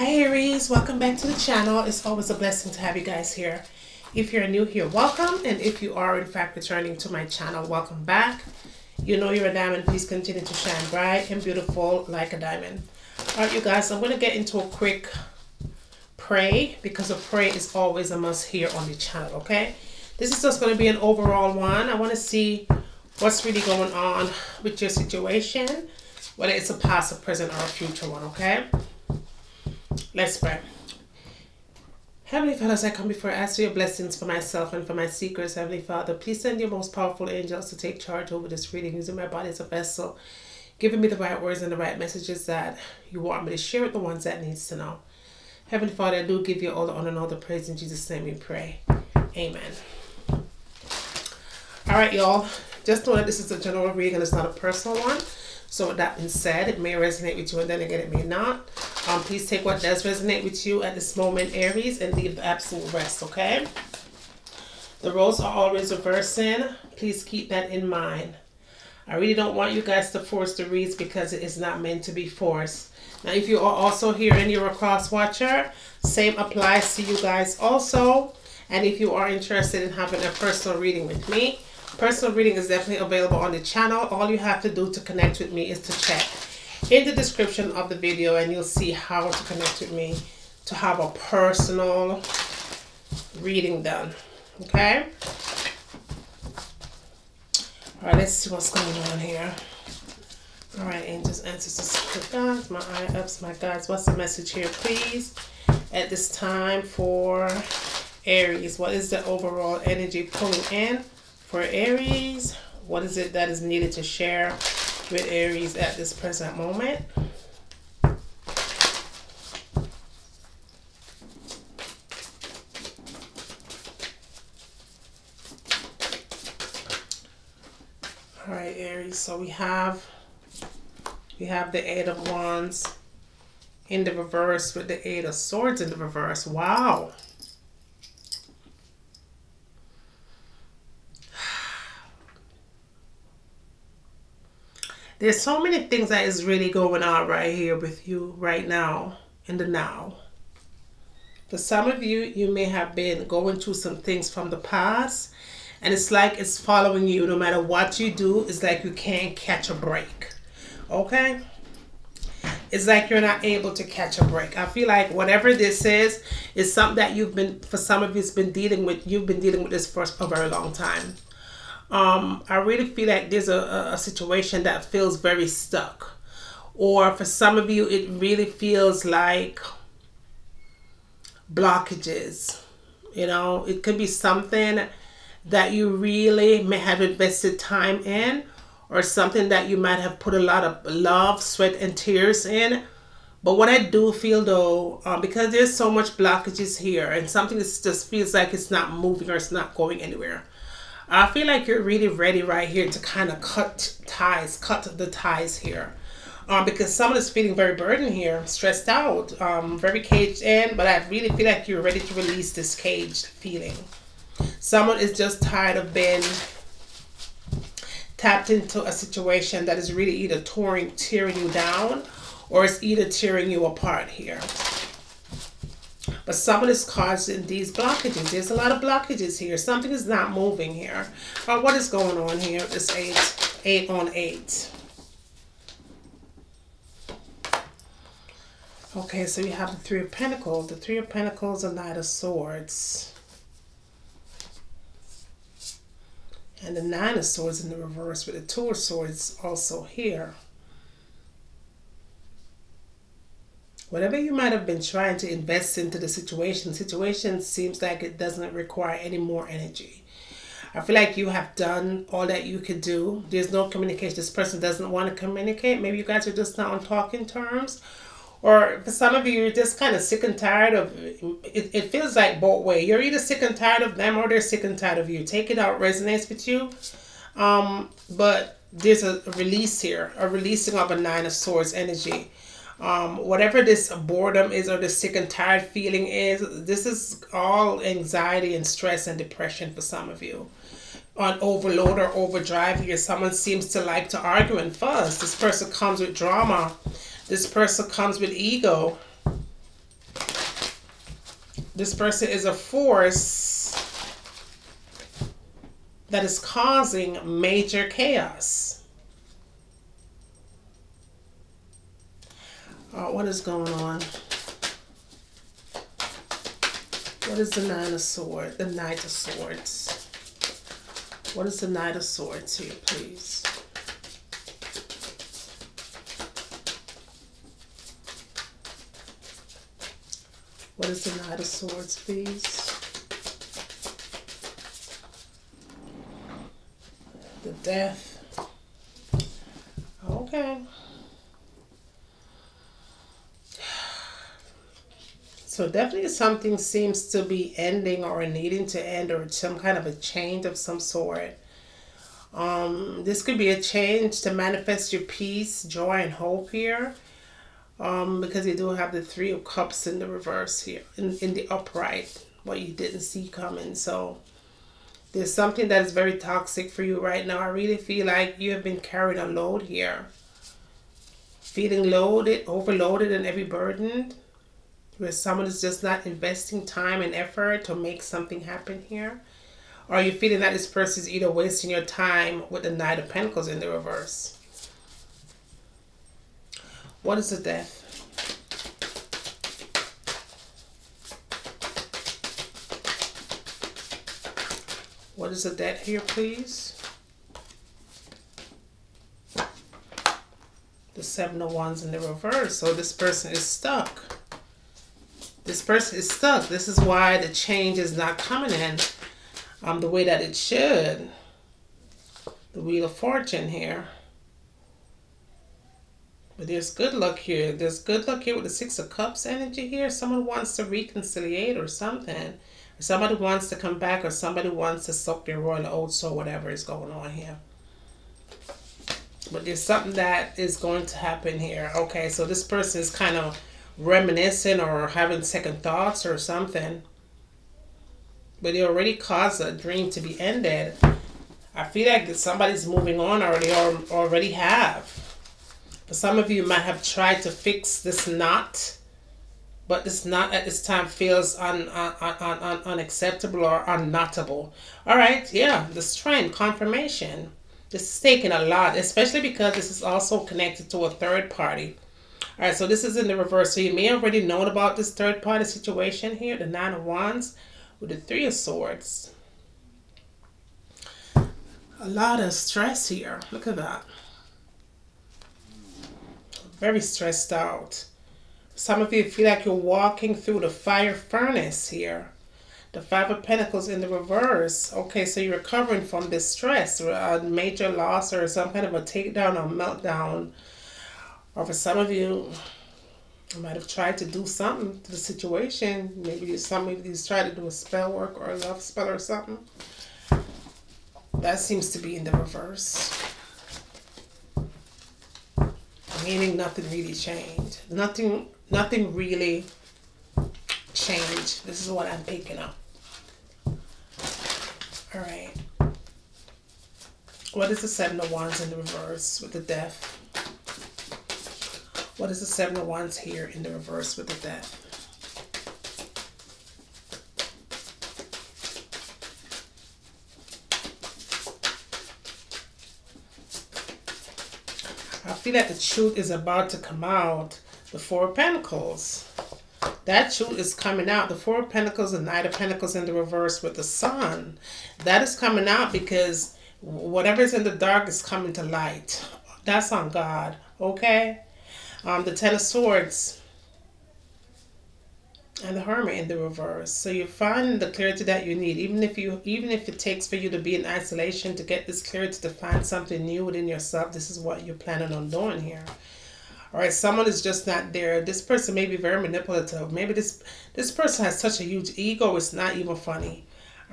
Hi Aries, welcome back to the channel. It's always a blessing to have you guys here. If you're new here, welcome. And if you are in fact returning to my channel, welcome back. You know you're a diamond. Please continue to shine bright and beautiful like a diamond. All right, you guys, I'm going to get into a quick pray because a pray is always a must here on the channel, okay? This is just going to be an overall one. I want to see what's really going on with your situation, whether it's a past, a present, or a future one, okay? Let's pray. Heavenly Father, as I come before, I ask for your blessings for myself and for my seekers, Heavenly Father. Please send your most powerful angels to take charge over this reading, using my body as a vessel, giving me the right words and the right messages that you want me to share with the ones that needs to know. Heavenly Father, I do give you all the honor and all the praise. In Jesus' name we pray. Amen. All right, y'all. Just know that this is a general reading and it's not a personal one. So with that being said, it may resonate with you and then again it may not. Um, please take what does resonate with you at this moment, Aries, and leave the absolute rest, okay? The roles are always reversing. Please keep that in mind. I really don't want you guys to force the reads because it is not meant to be forced. Now, if you are also here and you're a cross watcher, same applies to you guys also. And if you are interested in having a personal reading with me, Personal reading is definitely available on the channel. All you have to do to connect with me is to check in the description of the video and you'll see how to connect with me to have a personal reading done. Okay? Alright, let's see what's going on here. Alright, angels, ancestors, guides, my eye ups, my guides. What's the message here, please? At this time for Aries, what is the overall energy pulling in? For Aries, what is it that is needed to share with Aries at this present moment? All right, Aries, so we have we have the Eight of Wands in the reverse with the Eight of Swords in the reverse. Wow. There's so many things that is really going on right here with you right now in the now. For some of you, you may have been going through some things from the past and it's like it's following you no matter what you do. It's like you can't catch a break. Okay? It's like you're not able to catch a break. I feel like whatever this is, is something that you've been, for some of you, it's been dealing with, you've been dealing with this for a very long time um, I really feel like there's a, a situation that feels very stuck. Or for some of you, it really feels like blockages. You know, it could be something that you really may have invested time in or something that you might have put a lot of love, sweat, and tears in. But what I do feel though, um, because there's so much blockages here and something just feels like it's not moving or it's not going anywhere. I feel like you're really ready right here to kind of cut ties, cut the ties here. Um, because someone is feeling very burdened here, stressed out, um, very caged in, but I really feel like you're ready to release this caged feeling. Someone is just tired of being tapped into a situation that is really either tearing, tearing you down or it's either tearing you apart here. But someone is causing these blockages. There's a lot of blockages here. Something is not moving here. Uh, what is going on here? This eight, eight on eight. Okay, so you have the Three of Pentacles. The Three of Pentacles, the Knight of Swords. And the Nine of Swords in the reverse with the Two of Swords also here. Whatever you might have been trying to invest into the situation, situation seems like it doesn't require any more energy. I feel like you have done all that you could do. There's no communication. This person doesn't want to communicate. Maybe you guys are just not on talking terms. Or for some of you, you're just kind of sick and tired of it. It feels like both way. You're either sick and tired of them or they're sick and tired of you. Take it out resonates with you. Um, but there's a release here, a releasing of a nine of swords energy um, whatever this boredom is or the sick and tired feeling is, this is all anxiety and stress and depression for some of you. On overload or overdrive here, someone seems to like to argue and fuss. This person comes with drama. This person comes with ego. This person is a force that is causing major chaos. What is going on? What is the Nine of Swords? The Knight of Swords. What is the Knight of Swords here, please? What is the Knight of Swords, please? The Death. Okay. So definitely something seems to be ending or needing to end or some kind of a change of some sort. Um, this could be a change to manifest your peace, joy, and hope here um, because you do have the three of cups in the reverse here in, in the upright what you didn't see coming so there's something that is very toxic for you right now i really feel like you have been carried a load here feeling loaded overloaded and every burden where someone is just not investing time and effort to make something happen here or are you feeling that this person is either wasting your time with the knight of pentacles in the reverse what is the death? What is the death here, please? The Seven of Wands in the reverse. So this person is stuck. This person is stuck. This is why the change is not coming in um, the way that it should. The Wheel of Fortune here. But there's good luck here. There's good luck here with the Six of Cups energy here. Someone wants to reconciliate or something. Somebody wants to come back or somebody wants to suck their royal oats or whatever is going on here. But there's something that is going to happen here. Okay, so this person is kind of reminiscing or having second thoughts or something. But it already caused a dream to be ended. I feel like somebody's moving on already or already have. But Some of you might have tried to fix this knot, but this knot at this time feels un, un, un, un, unacceptable or unknotable. All right, yeah, the strength, confirmation. This is taking a lot, especially because this is also connected to a third party. All right, so this is in the reverse. So you may already known about this third party situation here, the Nine of Wands with the Three of Swords. A lot of stress here. Look at that very stressed out. Some of you feel like you're walking through the fire furnace here. The Five of Pentacles in the reverse. Okay, so you're recovering from this stress, a major loss or some kind of a takedown or meltdown. Or for some of you, you might have tried to do something to the situation. Maybe some of you tried to do a spell work or a love spell or something. That seems to be in the reverse meaning nothing really changed. Nothing, nothing really changed. This is what I'm picking up. All right. What is the Seven of Wands in the reverse with the Death? What is the Seven of Wands here in the reverse with the Death? I feel like the truth is about to come out. The Four of Pentacles. That truth is coming out. The Four of Pentacles, the Knight of Pentacles in the reverse with the Sun. That is coming out because whatever's in the dark is coming to light. That's on God. Okay? Um, the Ten of Swords and the hermit in the reverse. So you find the clarity that you need. Even if you even if it takes for you to be in isolation to get this clarity to find something new within yourself this is what you're planning on doing here. All right someone is just not there. This person may be very manipulative. Maybe this this person has such a huge ego it's not even funny.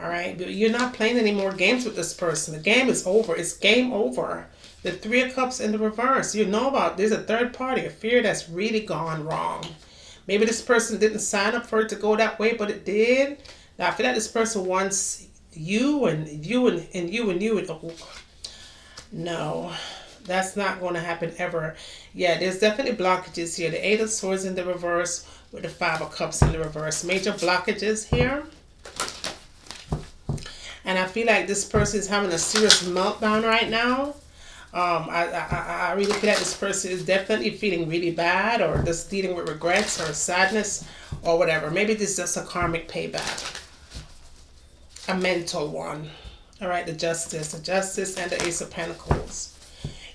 All right but you're not playing any more games with this person. The game is over. It's game over the three of cups in the reverse you know about there's a third party a fear that's really gone wrong Maybe this person didn't sign up for it to go that way, but it did. Now, I feel like this person wants you and you and, and you and you. And, oh, no. That's not going to happen ever. Yeah, there's definitely blockages here. The Eight of Swords in the reverse with the Five of Cups in the reverse. Major blockages here. And I feel like this person is having a serious meltdown right now. Um, I, I, I really feel like this person is definitely feeling really bad or just dealing with regrets or sadness or whatever. Maybe this is just a karmic payback. A mental one. All right, the Justice. The Justice and the Ace of Pentacles.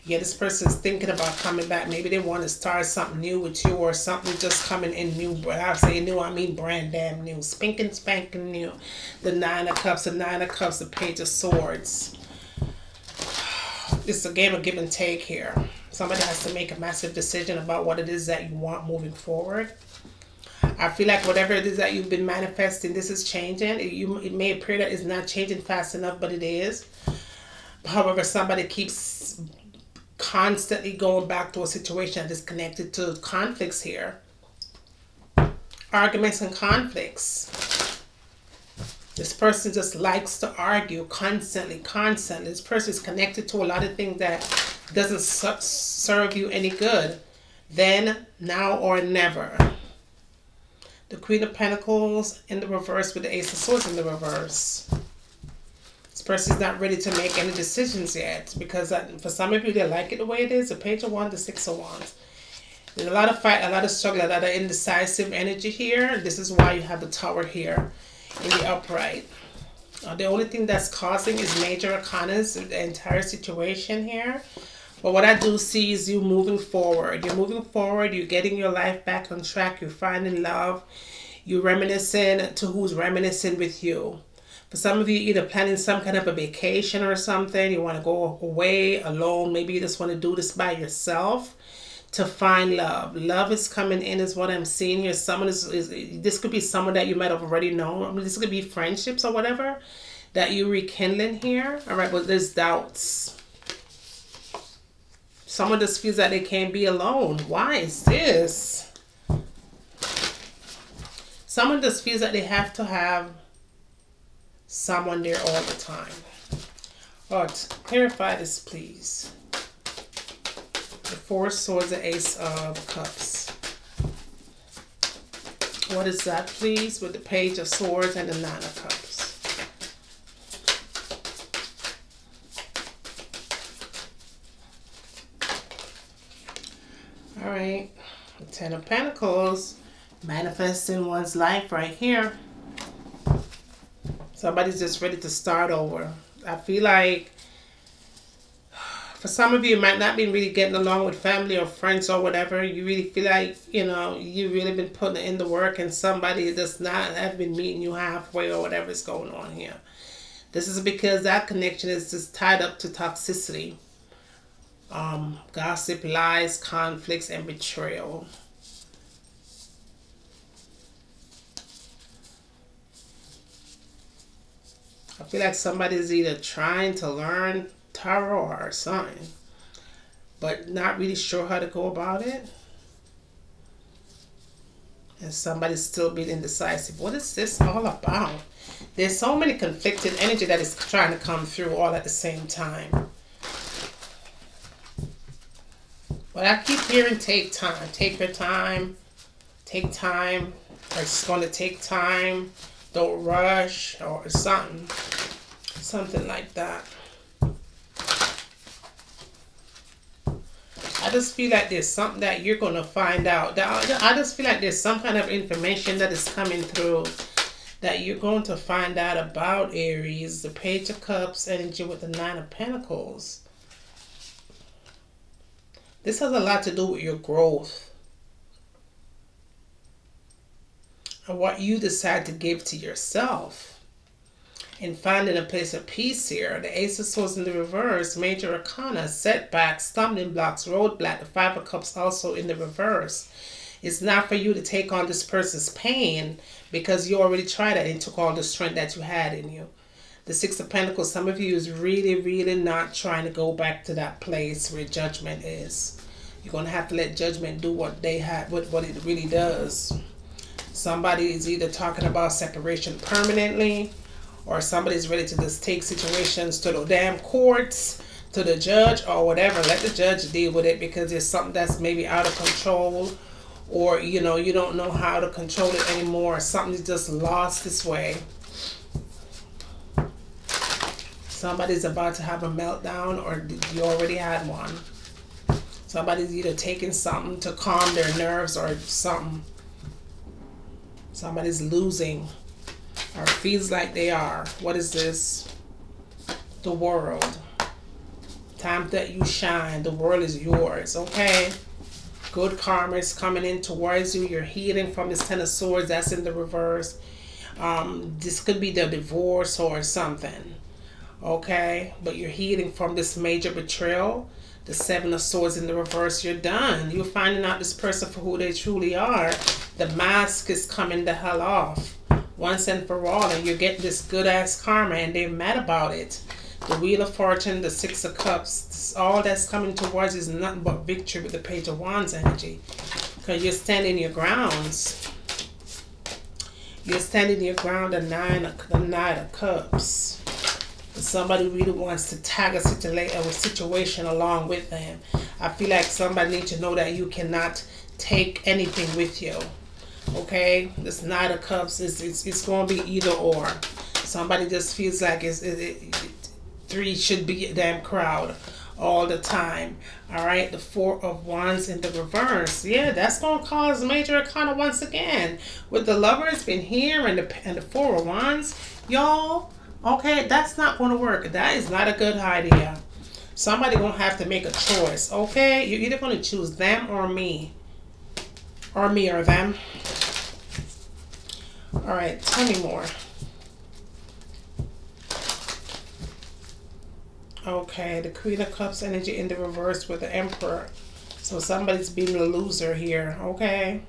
Yeah, this person's thinking about coming back. Maybe they want to start something new with you or something just coming in new. I say new, I mean brand damn new. Spinking, spanking new. The Nine of Cups, the Nine of Cups, the Page of Swords. It's a game of give and take here. Somebody has to make a massive decision about what it is that you want moving forward. I feel like whatever it is that you've been manifesting, this is changing. It, you, it may appear that it's not changing fast enough, but it is. However, somebody keeps constantly going back to a situation that is connected to conflicts here. Arguments and conflicts. This person just likes to argue constantly, constantly. This person is connected to a lot of things that doesn't serve you any good. Then, now, or never. The Queen of Pentacles in the reverse with the Ace of Swords in the reverse. This person is not ready to make any decisions yet because uh, for some of you, they like it the way it is. The Page of Wands, the Six of Wands. There's a lot of fight, a lot of struggle, a lot of indecisive energy here. This is why you have the Tower here in the upright. Uh, the only thing that's causing is major arcanas, the entire situation here. But what I do see is you moving forward. You're moving forward. You're getting your life back on track. You're finding love. You're reminiscing to who's reminiscing with you. For some of you, either planning some kind of a vacation or something. You want to go away alone. Maybe you just want to do this by yourself to find love. Love is coming in is what I'm seeing here. Someone is, is this could be someone that you might have already known. I mean, this could be friendships or whatever that you rekindling here. All right, but there's doubts. Someone just feels that they can't be alone. Why is this? Someone just feels that they have to have someone there all the time. All right, clarify this, please. Four Swords, the Ace of Cups. What is that, please, with the Page of Swords and the Nine of Cups? All right, The Ten of Pentacles, manifesting one's life right here. Somebody's just ready to start over. I feel like for some of you, might not be really getting along with family or friends or whatever. You really feel like, you know, you really been putting in the work and somebody does not have been meeting you halfway or whatever is going on here. This is because that connection is just tied up to toxicity um, gossip, lies, conflicts, and betrayal. I feel like somebody's either trying to learn tarot or something, but not really sure how to go about it. And somebody's still being indecisive. What is this all about? There's so many conflicted energy that is trying to come through all at the same time. But I keep hearing take time. Take your time. Take time. It's going to take time. Don't rush or something. Something like that. Just feel like there's something that you're going to find out. I just feel like there's some kind of information that is coming through that you're going to find out about Aries, the Page of Cups energy with the Nine of Pentacles. This has a lot to do with your growth and what you decide to give to yourself. And finding a place of peace here. The Ace of Swords in the reverse, Major Arcana, setbacks, stumbling blocks, roadblock. The Five of Cups also in the reverse. It's not for you to take on this person's pain because you already tried it and took all the strength that you had in you the Six of Pentacles, some of you is really, really not trying to go back to that place where judgment is. You're going to have to let judgment do what they have, what, what it really does. Somebody is either talking about separation permanently or somebody's ready to just take situations to the damn courts to the judge or whatever. Let the judge deal with it because it's something that's maybe out of control or you know you don't know how to control it anymore. Something's just lost its way. Somebody's about to have a meltdown or you already had one. Somebody's either taking something to calm their nerves or something. Somebody's losing or feels like they are. What is this? The world. Time that you shine. The world is yours, okay? Good karma is coming in towards you. You're healing from this Ten of Swords. That's in the reverse. Um, this could be the divorce or something, okay? But you're healing from this major betrayal. The Seven of Swords in the reverse. You're done. You're finding out this person for who they truly are. The mask is coming the hell off once and for all and you're getting this good ass karma and they're mad about it. The wheel of fortune the six of cups all that's coming towards is nothing but victory with the page of wands energy. Because you're standing your grounds. You're standing your ground the nine of, the nine of cups. Somebody really wants to tag a situation along with them. I feel like somebody needs to know that you cannot take anything with you okay? This knight of cups is it's, it's going to be either or. Somebody just feels like it's it, it, three should be a damn crowd all the time all right? The four of wands in the reverse. Yeah that's going to cause major arcana once again. With the lovers been here and the and the four of wands y'all okay that's not going to work. That is not a good idea. Somebody gonna have to make a choice okay? You're either to choose them or me or me or them all right, tell me more. Okay, the Queen of Cups energy in the reverse with the Emperor. So somebody's being a loser here, okay?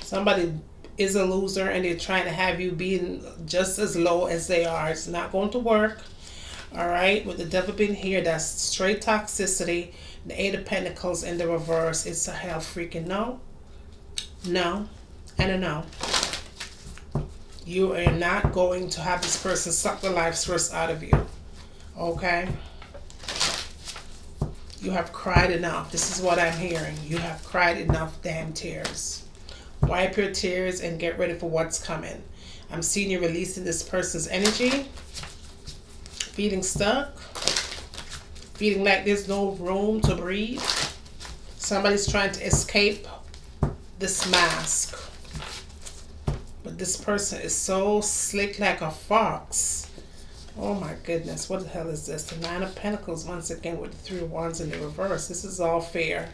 Somebody is a loser and they're trying to have you being just as low as they are. It's not going to work. All right, with the devil being here, that's straight toxicity. The Eight of Pentacles in the reverse. It's a hell freaking no. No. And a no you are not going to have this person suck the life source out of you. Okay? You have cried enough. This is what I'm hearing. You have cried enough damn tears. Wipe your tears and get ready for what's coming. I'm seeing you releasing this person's energy. Feeling stuck. Feeling like there's no room to breathe. Somebody's trying to escape this mask but this person is so slick like a fox. Oh my goodness, what the hell is this? The Nine of Pentacles once again with the Three of Wands in the reverse. This is all fair.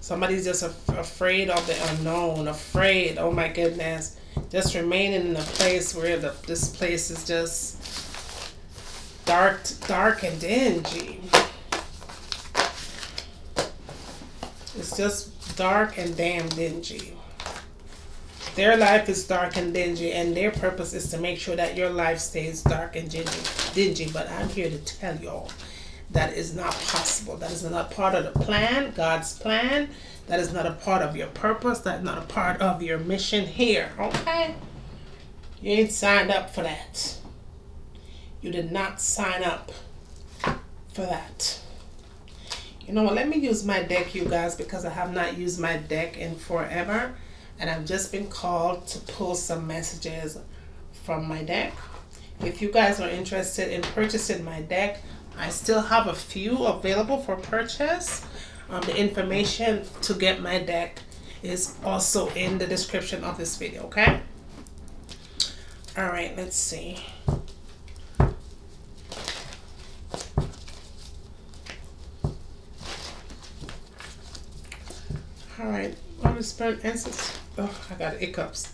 Somebody's just af afraid of the unknown, afraid, oh my goodness. Just remaining in a place where the, this place is just dark, dark and dingy. It's just dark and damn dingy. Their life is dark and dingy, and their purpose is to make sure that your life stays dark and dingy. dingy. But I'm here to tell y'all that is not possible. That is not part of the plan, God's plan. That is not a part of your purpose. That's not a part of your mission here. Okay? You ain't signed up for that. You did not sign up for that. You know what? Let me use my deck, you guys, because I have not used my deck in forever and I've just been called to pull some messages from my deck. If you guys are interested in purchasing my deck, I still have a few available for purchase. Um, the information to get my deck is also in the description of this video, okay? All right, let's see. All right, Holy Spirit, ancestors. Oh, I got hiccups.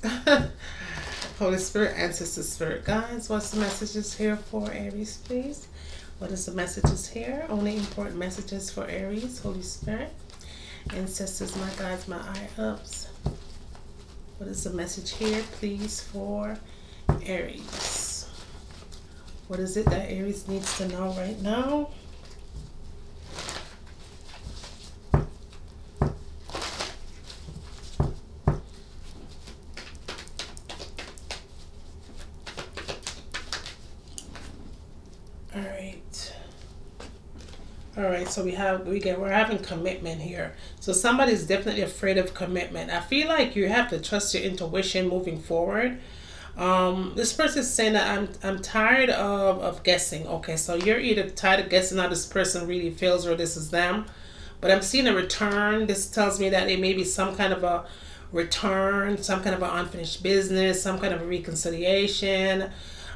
Holy Spirit, ancestors, spirit guides. What's the messages here for Aries, please? What is the messages here? Only important messages for Aries, Holy Spirit. Ancestors, my guides, my eye ups. What is the message here, please, for Aries? What is it that Aries needs to know right now? So we have we get we're having commitment here. So somebody's definitely afraid of commitment. I feel like you have to trust your intuition moving forward. Um, this person is saying that I'm I'm tired of, of guessing. Okay, so you're either tired of guessing how this person really feels or this is them. But I'm seeing a return. This tells me that it may be some kind of a return, some kind of an unfinished business, some kind of a reconciliation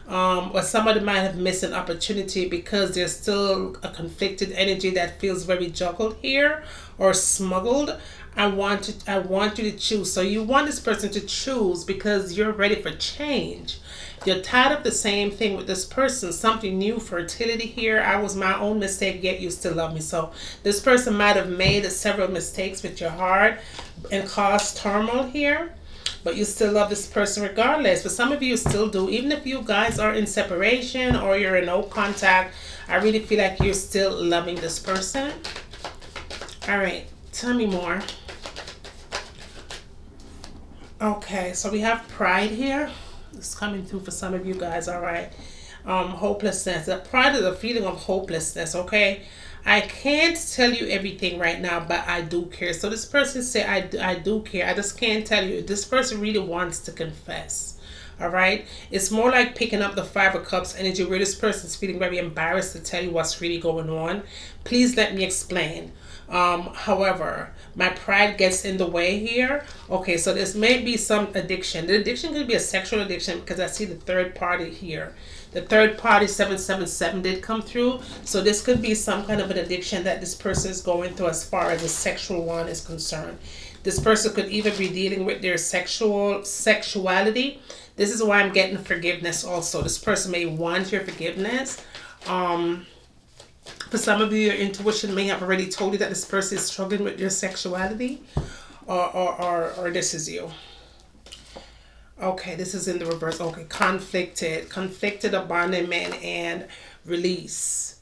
um, or somebody might have missed an opportunity because there's still a conflicted energy that feels very juggled here or smuggled. I want to, I want you to choose. So you want this person to choose because you're ready for change. You're tired of the same thing with this person, something new, fertility here. I was my own mistake, yet you still love me. So this person might have made several mistakes with your heart and caused turmoil here but you still love this person regardless. But some of you still do, even if you guys are in separation or you're in no contact. I really feel like you're still loving this person. All right, tell me more. Okay, so we have pride here. It's coming through for some of you guys. All right, um, hopelessness. The pride is a feeling of hopelessness. Okay. I can't tell you everything right now, but I do care. So this person said, I, I do care. I just can't tell you. This person really wants to confess. All right. It's more like picking up the Five of Cups energy where this person's feeling very embarrassed to tell you what's really going on. Please let me explain. Um, however, my pride gets in the way here. Okay, so this may be some addiction. The addiction could be a sexual addiction because I see the third party here. The third party 777 did come through. So this could be some kind of an addiction that this person is going through as far as the sexual one is concerned. This person could even be dealing with their sexual sexuality. This is why I'm getting forgiveness also. This person may want your forgiveness. Um, for some of you, your intuition may have already told you that this person is struggling with your sexuality or, or, or, or this is you. Okay, this is in the reverse. Okay, conflicted, conflicted abandonment and release.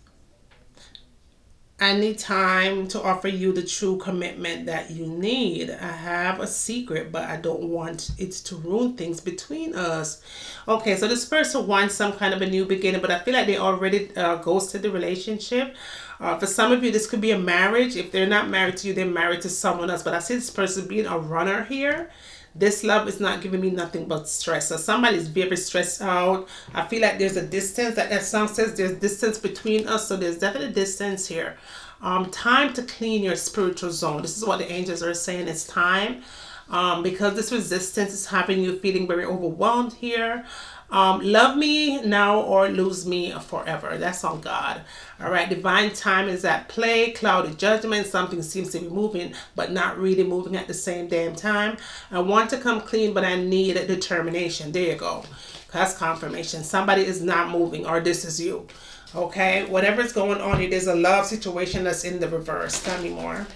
I need time to offer you the true commitment that you need. I have a secret, but I don't want it to ruin things between us. Okay, so this person wants some kind of a new beginning, but I feel like they already uh, ghosted the relationship. Uh, for some of you, this could be a marriage. If they're not married to you, they're married to someone else. But I see this person being a runner here this love is not giving me nothing but stress. So somebody's very stressed out. I feel like there's a distance. Like that song says, there's distance between us. So there's definitely distance here. Um, time to clean your spiritual zone. This is what the angels are saying. It's time. Um, because this resistance is having you feeling very overwhelmed here. Um, love me now or lose me forever. That's on God. All right. Divine time is at play. Cloudy judgment. Something seems to be moving, but not really moving at the same damn time. I want to come clean, but I need a determination. There you go. That's confirmation. Somebody is not moving, or this is you. Okay. Whatever's going on, it is a love situation that's in the reverse. Tell me more.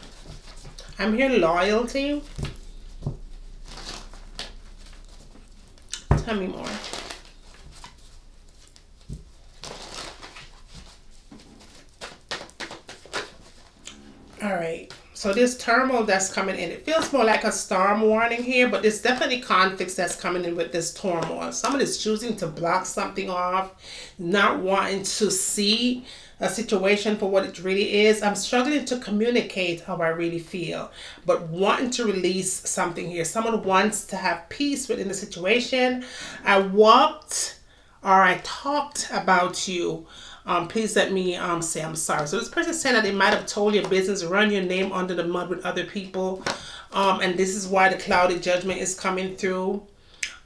I'm here loyalty. Tell me more. All right. So this turmoil that's coming in, it feels more like a storm warning here, but there's definitely conflicts that's coming in with this turmoil. Someone is choosing to block something off, not wanting to see a situation for what it really is. I'm struggling to communicate how I really feel, but wanting to release something here. Someone wants to have peace within the situation. I walked or I talked about you um, please let me um, say I'm sorry. So this person said that they might have told your business, run your name under the mud with other people. Um, and this is why the cloudy judgment is coming through.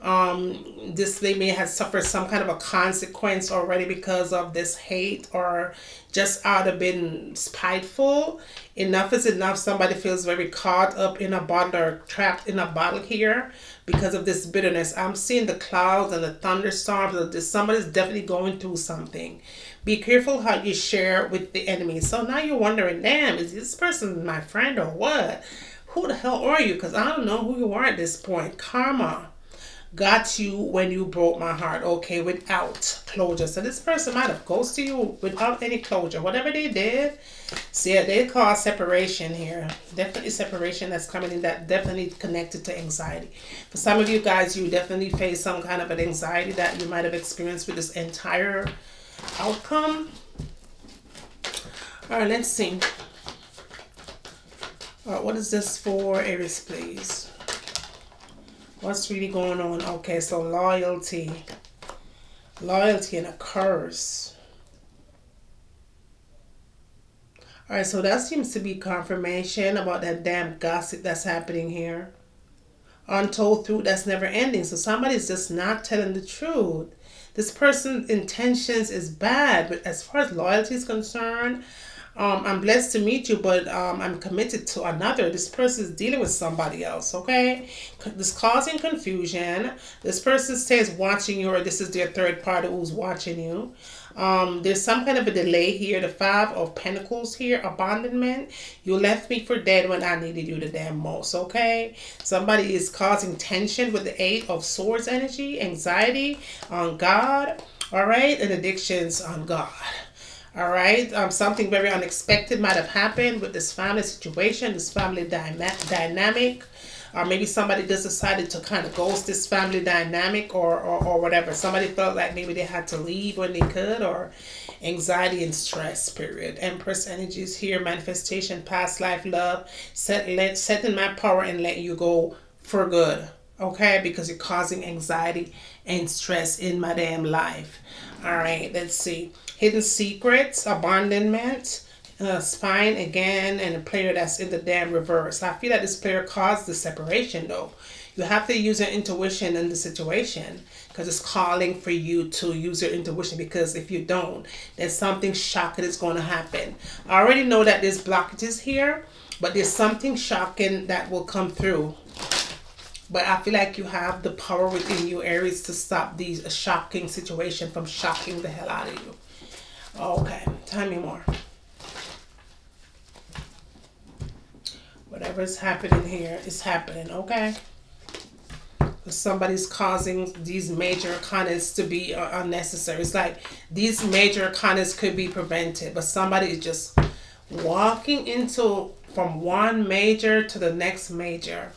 Um, this they may have suffered some kind of a consequence already because of this hate or just out of being spiteful. Enough is enough. Somebody feels very caught up in a bottle or trapped in a bottle here because of this bitterness. I'm seeing the clouds and the thunderstorms. Somebody's definitely going through something. Be careful how you share with the enemy. So now you're wondering, damn, is this person my friend or what? Who the hell are you? Because I don't know who you are at this point. Karma got you when you broke my heart. Okay, without closure. So this person might have ghosted you without any closure. Whatever they did, see, so yeah, they call separation here. Definitely separation that's coming in that definitely connected to anxiety. For some of you guys, you definitely face some kind of an anxiety that you might have experienced with this entire outcome. All right, let's see. All right, what is this for, Aries, please? What's really going on? Okay, so loyalty. Loyalty and a curse. All right, so that seems to be confirmation about that damn gossip that's happening here. Untold truth that's never ending. So somebody's just not telling the truth. This person's intentions is bad, but as far as loyalty is concerned, um, I'm blessed to meet you, but um, I'm committed to another. This person is dealing with somebody else, okay? This causing confusion. This person says watching you, or this is their third party who's watching you. Um, there's some kind of a delay here. The Five of Pentacles here, abandonment. You left me for dead when I needed you the damn most, okay? Somebody is causing tension with the Eight of Swords energy, anxiety on God, all right? And addictions on God. All right, um, something very unexpected might have happened with this family situation, this family dyma- dynamic, or maybe somebody just decided to kind of ghost this family dynamic or, or, or whatever. Somebody felt like maybe they had to leave when they could, or anxiety and stress, period. Empress energies here, manifestation, past life, love, set, let, setting my power and letting you go for good, okay? Because you're causing anxiety and stress in my damn life. All right, let's see. Hidden Secrets, Abandonment, uh, Spine again, and a player that's in the damn reverse. I feel that this player caused the separation though. You have to use your intuition in the situation because it's calling for you to use your intuition because if you don't, then something shocking is going to happen. I already know that there's blockages here, but there's something shocking that will come through. But I feel like you have the power within you, Aries, to stop these shocking situation from shocking the hell out of you. Okay, tell me more. Whatever's happening here is happening, okay? Somebody's causing these major comments to be uh, unnecessary. It's like these major comments could be prevented, but somebody is just walking into from one major to the next major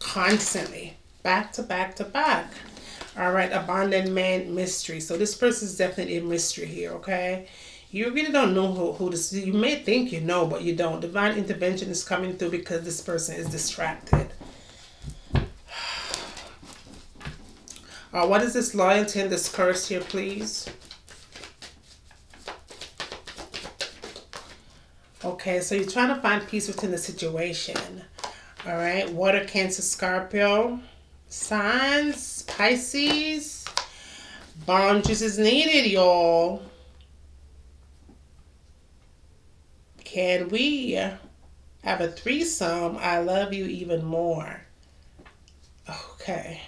constantly, back to back to back. All right, abandoned man mystery. So this person is definitely a mystery here, okay? You really don't know who, who this You may think you know, but you don't. Divine intervention is coming through because this person is distracted. Uh, what is this loyalty and this curse here, please? Okay, so you're trying to find peace within the situation. All right, water, Cancer, Scorpio signs, Pisces. Boundaries is needed, y'all. Can we have a threesome? I love you even more. Okay.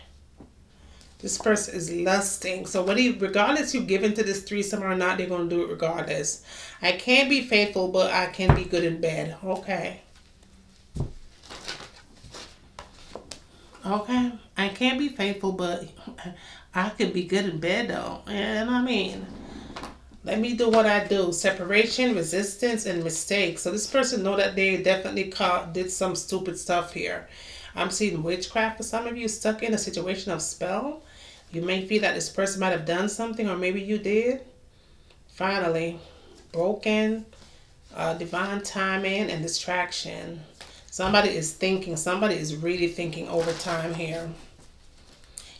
This person is lusting. So what you, regardless you give into this threesome or not, they're going to do it regardless. I can't be faithful, but I can be good in bed. Okay. Okay. I can't be faithful, but I could be good in bed though. And I mean, let me do what I do. Separation, resistance, and mistakes. So this person know that they definitely caught, did some stupid stuff here. I'm seeing witchcraft for some of you stuck in a situation of spell. You may feel that this person might have done something or maybe you did. Finally, broken, uh, divine timing, and distraction. Somebody is thinking. Somebody is really thinking over time here.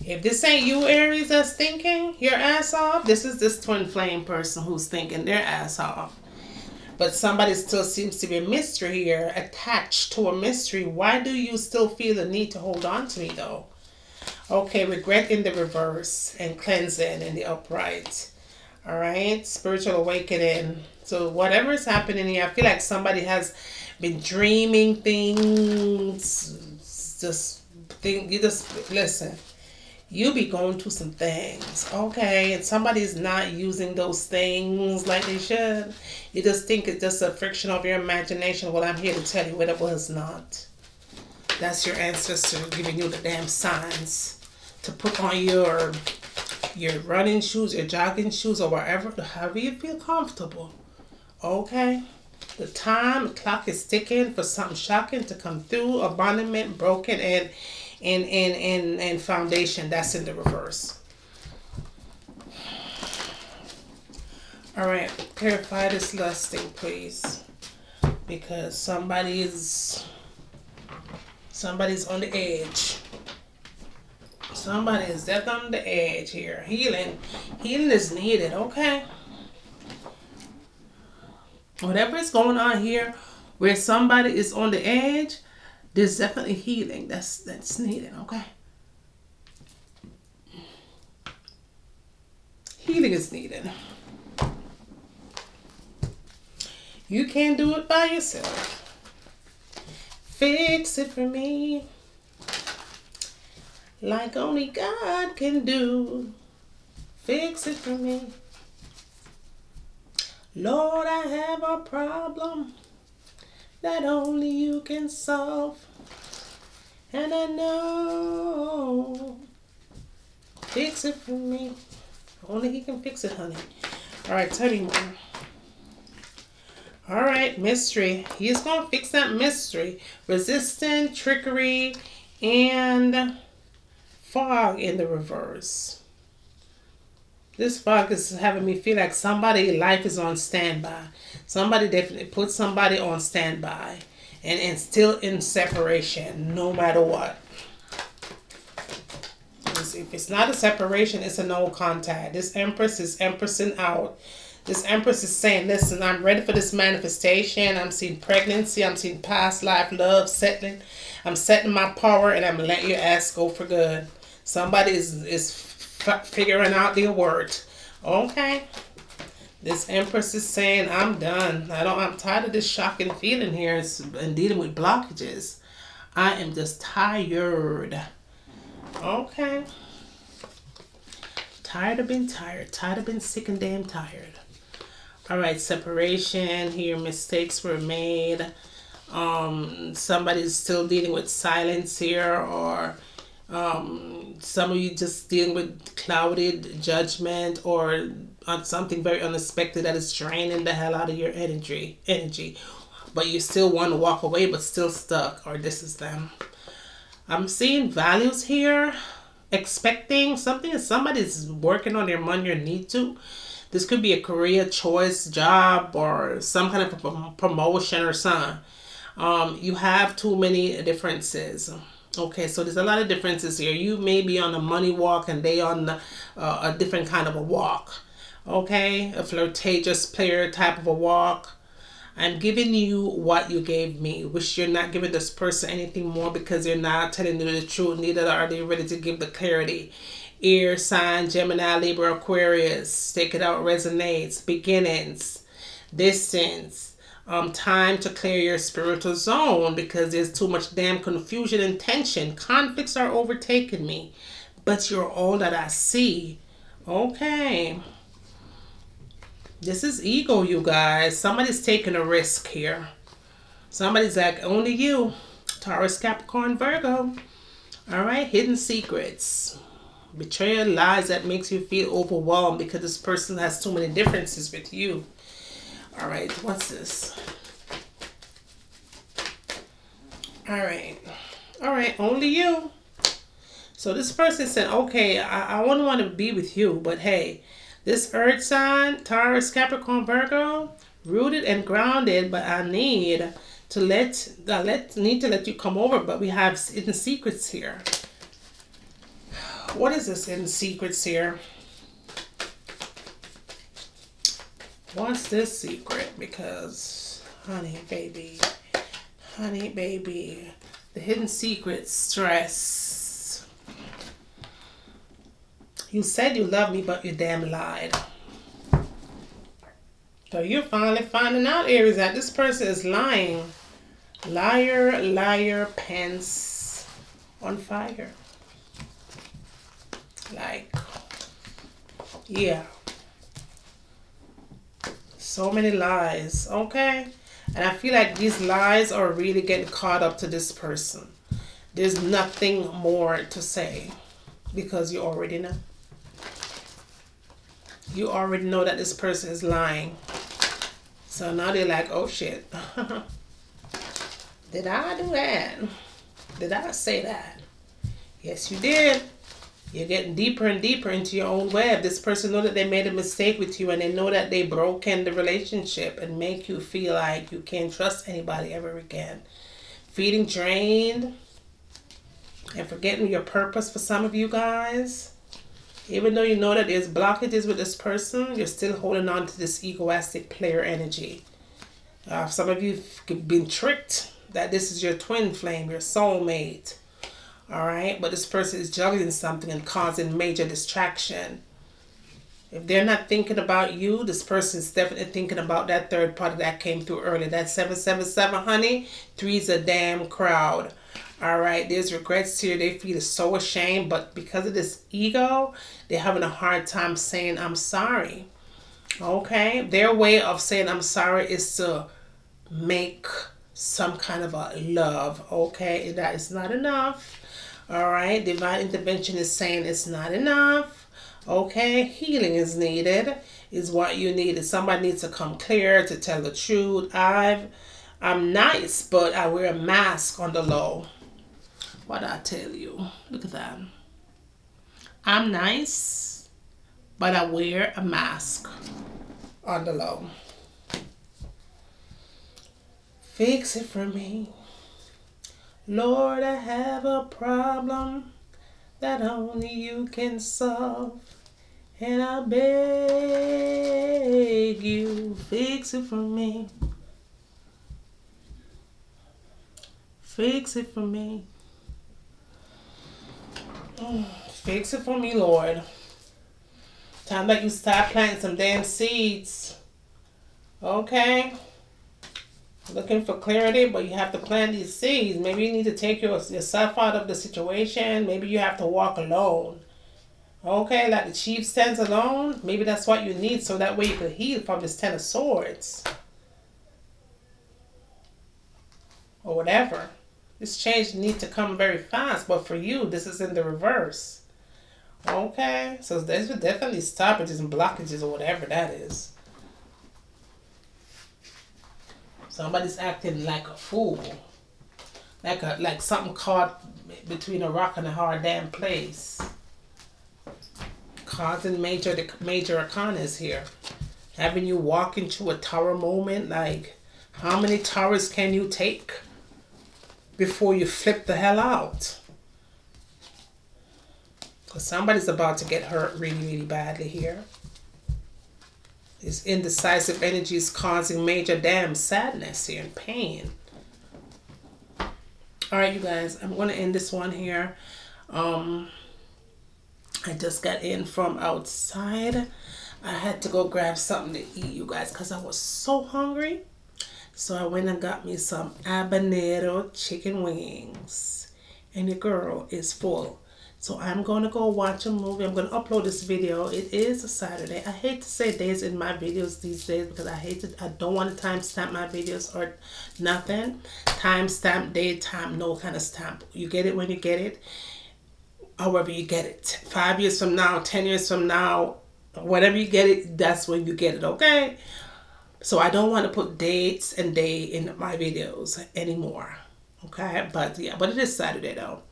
If this ain't you, Aries, that's thinking your ass off, this is this twin flame person who's thinking their ass off. But somebody still seems to be a mystery here, attached to a mystery. Why do you still feel the need to hold on to me, though? Okay, regret in the reverse and cleansing in the upright. All right, spiritual awakening. So whatever is happening here, I feel like somebody has been dreaming things. Just think, you just listen. You be going through some things, okay? And somebody's not using those things like they should. You just think it's just a friction of your imagination. Well, I'm here to tell you what it was not. That's your ancestor giving you the damn signs to put on your your running shoes, your jogging shoes, or whatever, however you feel comfortable. Okay? The time the clock is ticking for something shocking to come through, abandonment, broken, and and and and, and foundation that's in the reverse. All right, clarify this lusting, please, because somebody is somebody's on the edge. Somebody is definitely on the edge here. Healing, healing is needed. Okay. Whatever is going on here, where somebody is on the edge, there's definitely healing that's that's needed. Okay. Healing is needed. You can't do it by yourself. Fix it for me. Like only God can do. Fix it for me. Lord, I have a problem that only you can solve. And I know. Fix it for me. Only he can fix it, honey. All right, me more. All right, mystery. He's going to fix that mystery. Resistance, trickery, and fog in the reverse. This fog is having me feel like somebody life is on standby. Somebody definitely put somebody on standby and, and still in separation no matter what. If it's not a separation, it's a no contact. This Empress is empressing out. This Empress is saying, listen, I'm ready for this manifestation. I'm seeing pregnancy. I'm seeing past life, love, settling. I'm setting my power and I'm letting your ass go for good. Somebody is, is figuring out their word. Okay. This Empress is saying, I'm done. I don't, I'm tired of this shocking feeling here and dealing with blockages. I am just tired. Okay. Tired of being tired. Tired of being sick and damn tired. All right, separation. Here, mistakes were made. Um, somebody's still dealing with silence here or um, some of you just dealing with clouded judgment or on something very unexpected that is draining the hell out of your energy energy. But you still want to walk away but still stuck or this is them. I'm seeing values here expecting something somebody's working on their money or need to. This could be a career choice job or some kind of promotion or something. Um, you have too many differences Okay, so there's a lot of differences here. You may be on a money walk and they on the, uh, a different kind of a walk. Okay, a flirtatious player type of a walk. I'm giving you what you gave me. Wish you're not giving this person anything more because they're not telling you the truth. Neither are they ready to give the clarity. Air sign, Gemini, Libra, Aquarius. Take it out, resonates. Beginnings, distance, um, time to clear your spiritual zone because there's too much damn confusion and tension. Conflicts are overtaking me, but you're all that I see. Okay. This is ego, you guys. Somebody's taking a risk here. Somebody's like, only you. Taurus, Capricorn, Virgo. All right, hidden secrets. Betrayal, lies that makes you feel overwhelmed because this person has too many differences with you. All right, what's this? All right. All right, only you. So this person said, okay, I, I wouldn't want to be with you, but hey, this earth sign, Taurus, Capricorn, Virgo, rooted and grounded, but I need to let, I let need to let you come over, but we have hidden secrets here. What is this hidden secrets here? What's this secret? Because, honey, baby, honey, baby, the hidden secret, stress. You said you love me, but you damn lied. So you're finally finding out, Aries, that this person is lying. Liar, liar, pants on fire. Like, yeah. So many lies, okay? And I feel like these lies are really getting caught up to this person. There's nothing more to say because you already know. You already know that this person is lying. So now they're like, oh shit. did I do that? Did I say that? Yes, you did. You're getting deeper and deeper into your own web. This person know that they made a mistake with you and they know that they broken the relationship and make you feel like you can't trust anybody ever again. Feeling drained and forgetting your purpose for some of you guys. Even though you know that there's blockages with this person, you're still holding on to this egoistic player energy. Uh, some of you have been tricked that this is your twin flame, your soulmate. All right, but this person is juggling something and causing major distraction. If they're not thinking about you, this person is definitely thinking about that third party that came through earlier. That 777, honey, three's a damn crowd. All right, there's regrets here. They feel so ashamed, but because of this ego, they're having a hard time saying, I'm sorry. Okay, their way of saying, I'm sorry is to make some kind of a love. Okay, and that is not enough. All right, divine intervention is saying it's not enough. Okay, healing is needed, is what you need. Somebody needs to come clear to tell the truth. I've, I'm nice, but I wear a mask on the low. What I tell you, look at that. I'm nice, but I wear a mask on the low. Fix it for me. Lord, I have a problem that only you can solve. And I beg you, fix it for me. Fix it for me. fix it for me, Lord. Time that you start planting some damn seeds. Okay? Looking for clarity, but you have to plant these seeds. Maybe you need to take your, yourself out of the situation. Maybe you have to walk alone. Okay, like the chief stands alone. Maybe that's what you need so that way you can heal from this Ten of Swords. Or whatever. This change needs to come very fast, but for you, this is in the reverse. Okay, so there's definitely stoppages and blockages or whatever that is. Somebody's acting like a fool. Like a like something caught between a rock and a hard damn place. Causing major the major arcanas here. Having you walk into a tower moment, like how many towers can you take before you flip the hell out? Because somebody's about to get hurt really, really badly here. This indecisive energy is causing major damn sadness here and pain. All right, you guys, I'm going to end this one here. Um, I just got in from outside. I had to go grab something to eat, you guys, because I was so hungry. So I went and got me some habanero chicken wings. And the girl is full. So I'm going to go watch a movie. I'm going to upload this video. It is a Saturday. I hate to say days in my videos these days because I hate to, I don't want to timestamp my videos or nothing. Timestamp, day, time, no kind of stamp. You get it when you get it. However you get it. Five years from now, ten years from now, whatever you get it, that's when you get it, okay? So I don't want to put dates and day in my videos anymore. Okay, but yeah, but it is Saturday though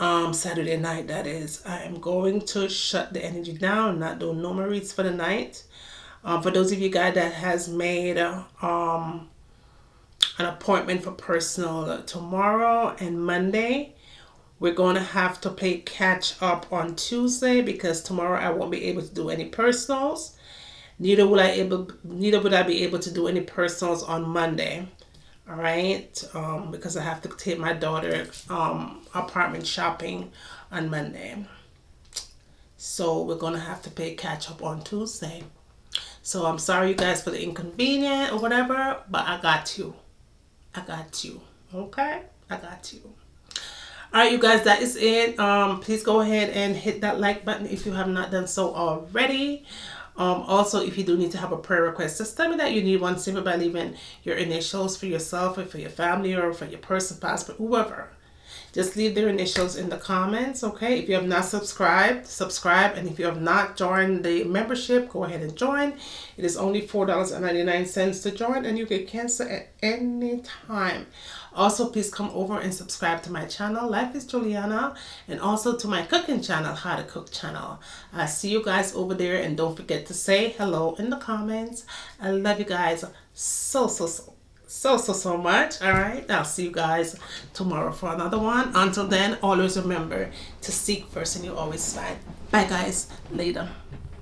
um, Saturday night, that is. I am going to shut the energy down, not do no more reads for the night. Um, for those of you guys that has made um, an appointment for personal tomorrow and Monday, we're going to have to play catch up on Tuesday because tomorrow I won't be able to do any personals. Neither will I able neither would I be able to do any personals on Monday all right? Um, because I have to take my daughter um, apartment shopping on Monday. So we're gonna have to pay catch up on Tuesday. So I'm sorry you guys for the inconvenience or whatever but I got you. I got you okay? I got you. All right you guys that is it. Um please go ahead and hit that like button if you have not done so already um, also, if you do need to have a prayer request, just tell me that you need one simply by leaving your initials for yourself or for your family or for your person, passport, whoever. just leave their initials in the comments, okay? If you have not subscribed, subscribe. And if you have not joined the membership, go ahead and join. It is only $4.99 to join and you can cancel at any time. Also, please come over and subscribe to my channel, Life is Juliana, and also to my cooking channel, How to Cook channel. I see you guys over there and don't forget to say hello in the comments. I love you guys so, so, so so so so much all right? I'll see you guys tomorrow for another one. Until then always remember to seek first and you always find. Bye guys. Later